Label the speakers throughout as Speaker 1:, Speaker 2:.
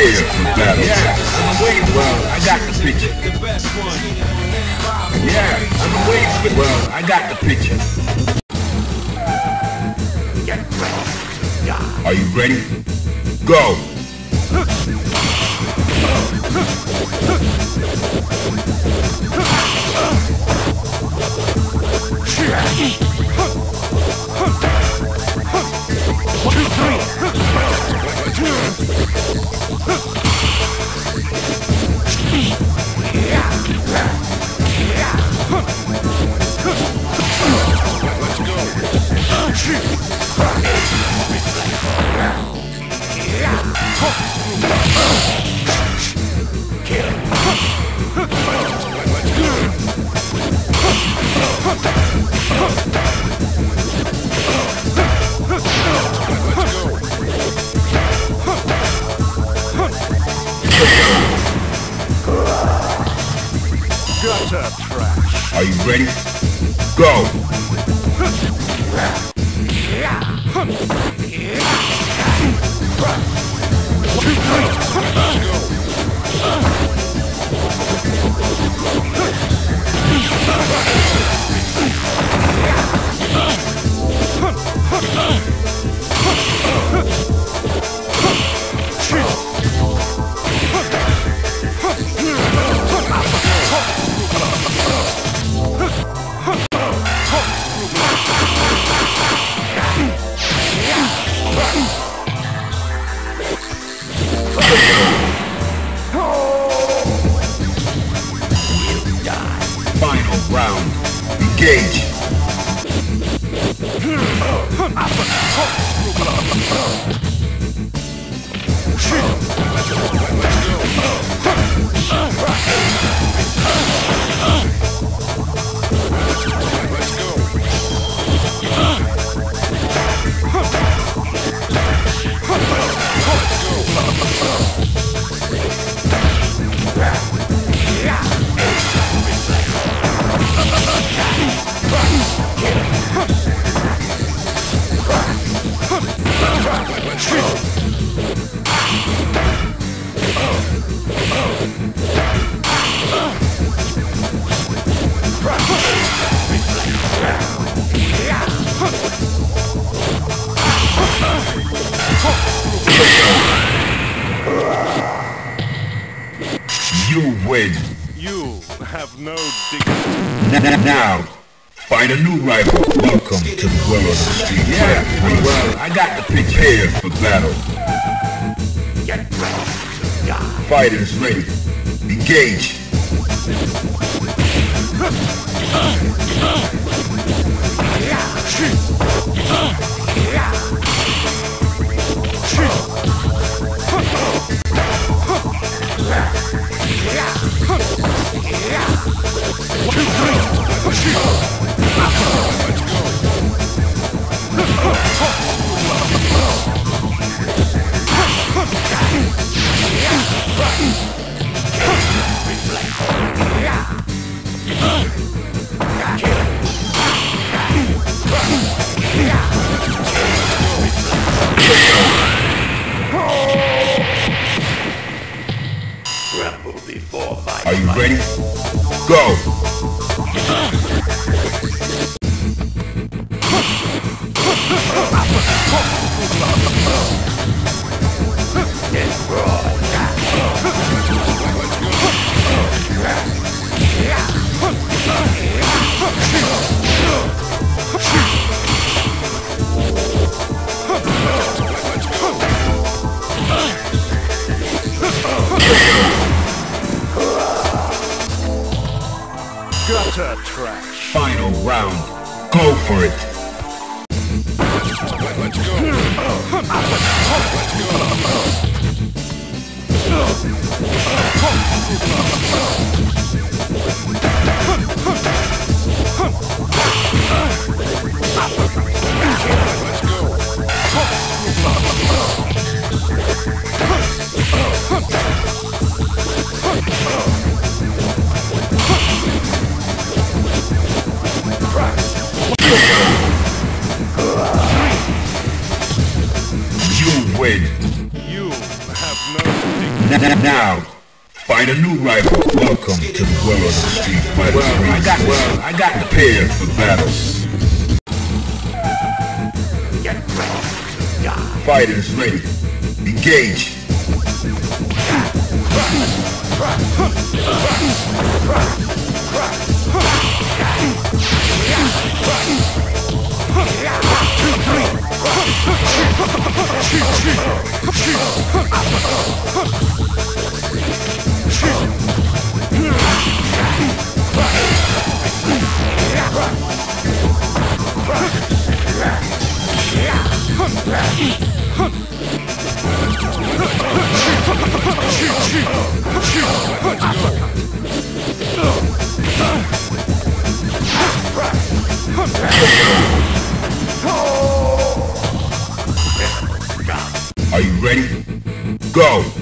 Speaker 1: Prepare for battle. Yeah. Well, I got the picture. The best one. Yeah, I'm waiting. Well, I got the picture. Get ready. Are you ready? Go! Gutter find a new rival. Welcome to the world of the street. Yeah, well, I got to prepare for battle. Fighters ready. Engage. Are Round. Go for it. Welcome to the world of the Street Fighter. Well, I got, well, I got prepared for battle. Fighters ready. Engage. Are you ready? Go!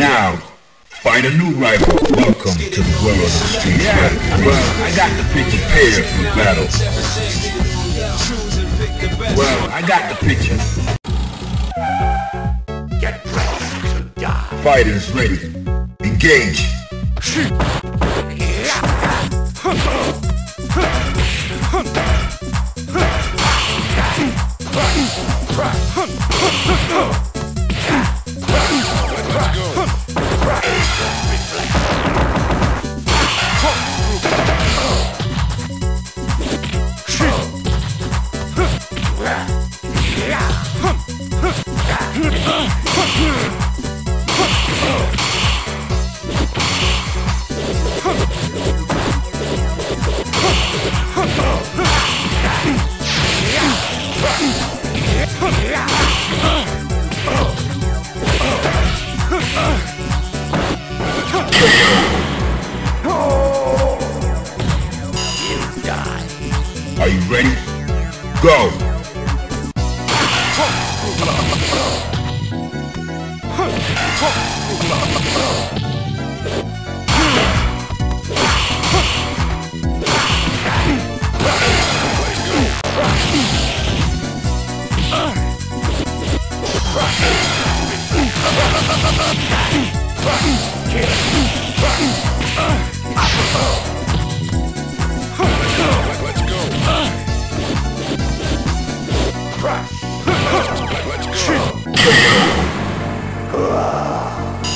Speaker 1: Now, find a new rival. Welcome to the world of Street Fighter. Well, I got the picture prepared for battle. Well, I got the picture. Get ready to die. Fighters ready. Engage.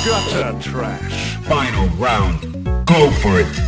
Speaker 2: Gutter trash.
Speaker 1: Final round. Go for it.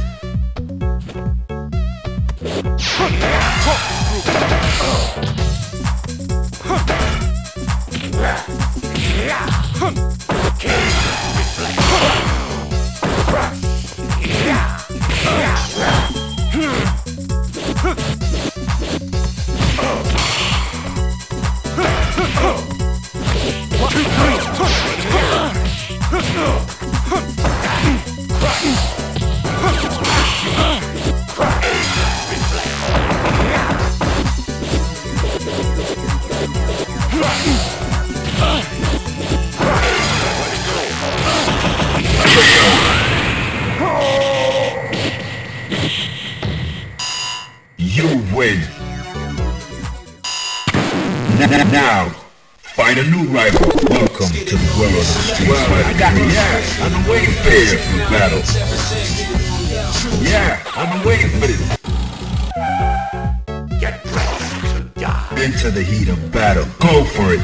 Speaker 1: You win. N- Now, find a new rival. Welcome to the world of Street well. I got the yes. I've been waiting for battle. Yeah, I've been waiting for this. Get ready to die. Into the heat of battle. Go for it.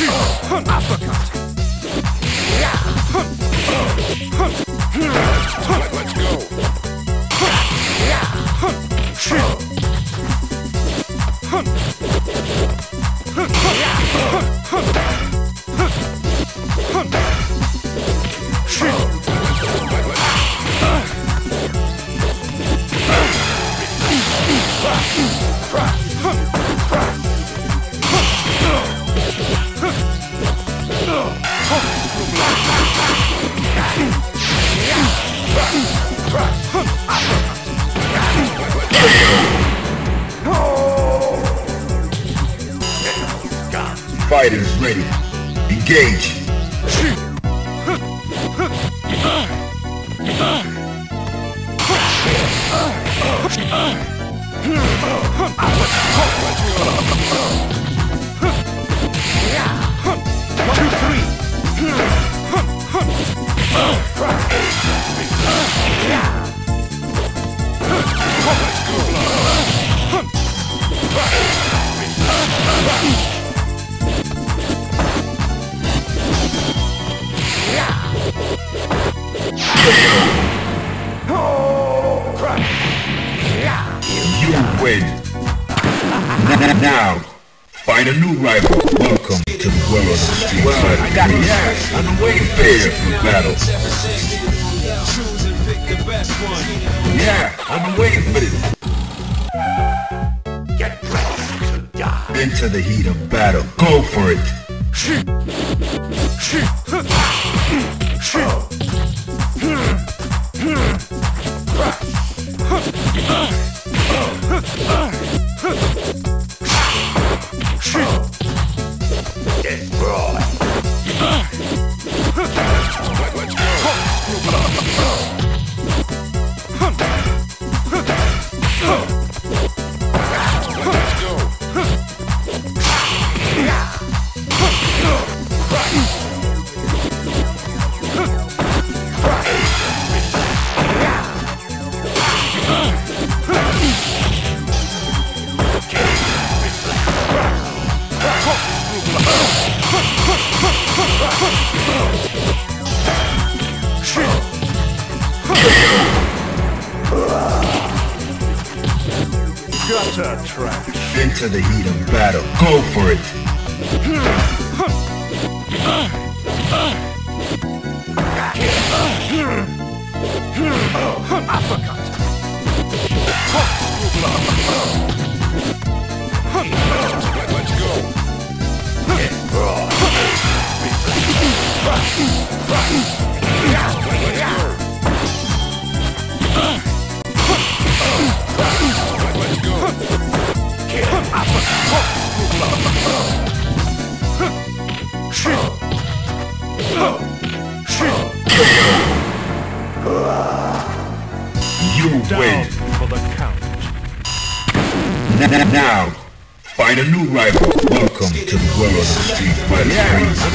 Speaker 2: Uppercut.
Speaker 1: Engage.
Speaker 2: Two, three.
Speaker 1: A new rival. Welcome to the world of the street fighter. I got yes. I've been waiting Prepare for battle. Yeah, I've been waiting for this.
Speaker 3: Get ready to die.
Speaker 1: Into the heat of battle. Go for it. the battle. Go for it.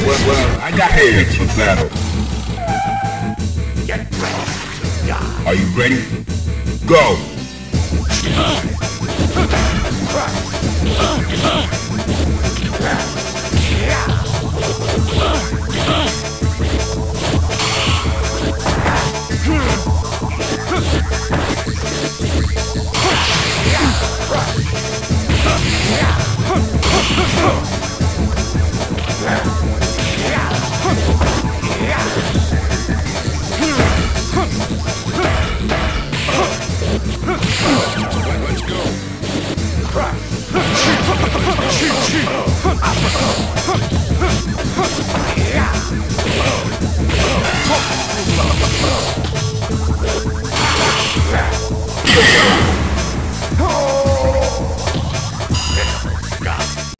Speaker 1: Well, well, I got Prepare for battle.
Speaker 3: Get ready to die.
Speaker 1: Are you ready? Go!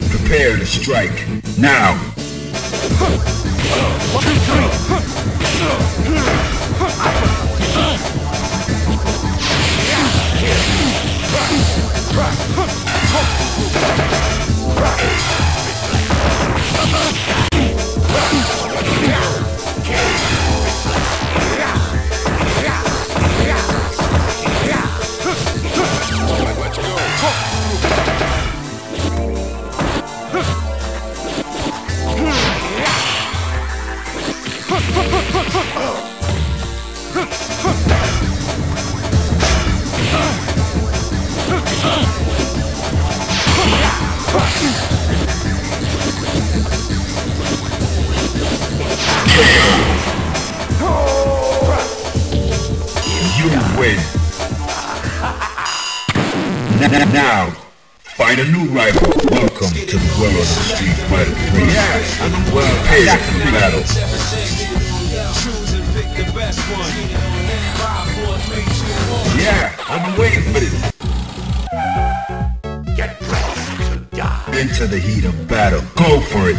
Speaker 1: Prepare to strike. Now! You win. N- Now, find a new rival. Welcome to the world of the street fighter. Yeah, I'm well prepared for battle. Yeah, been waiting for this.
Speaker 3: Get ready to die.
Speaker 1: Into the heat of battle. Go for it.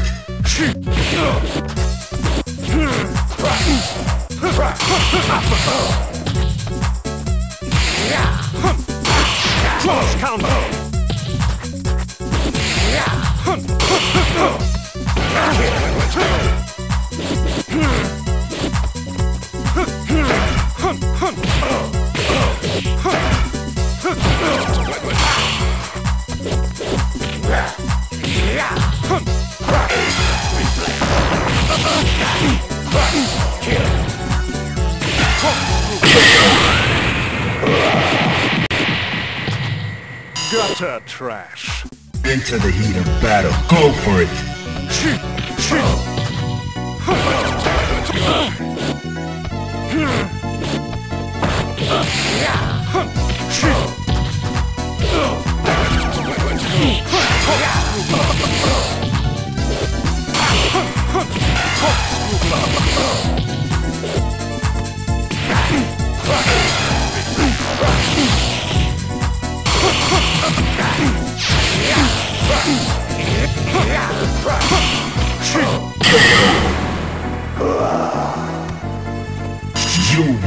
Speaker 2: Close counter. Gutter trash.
Speaker 1: Into the heat of battle. Go for it.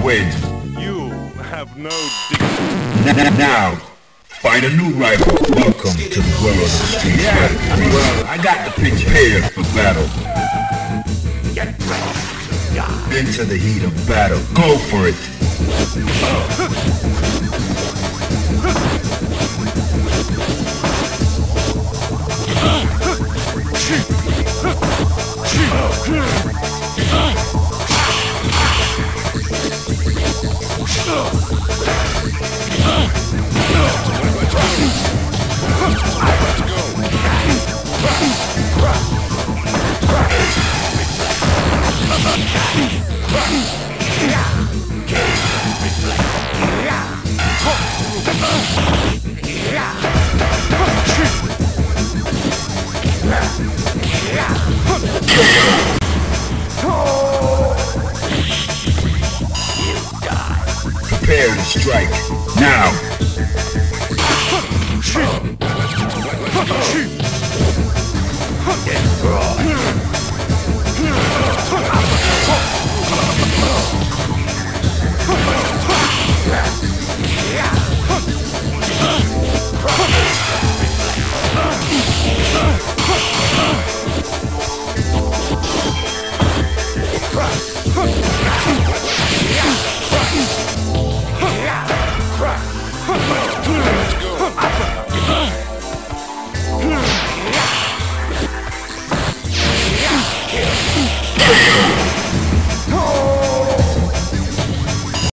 Speaker 1: Win.
Speaker 2: You have no dignity.
Speaker 1: Now, find a new rival. Welcome to the world of street fighting. Well, I got the pitch here for battle.
Speaker 3: Get ready die.
Speaker 1: Into the heat of battle. Go for it. Prepare